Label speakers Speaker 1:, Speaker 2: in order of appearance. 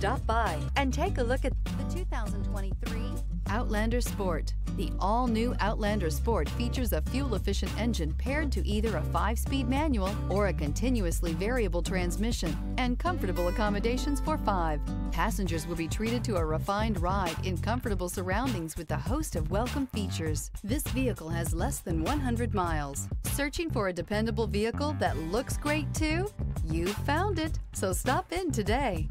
Speaker 1: Stop by and take a look at the 2023 Outlander Sport. The all-new Outlander Sport features a fuel-efficient engine paired to either a 5-speed manual or a continuously variable transmission and comfortable accommodations for five. Passengers will be treated to a refined ride in comfortable surroundings with a host of welcome features. This vehicle has less than 100 miles. Searching for a dependable vehicle that looks great too? You found it, so stop in today.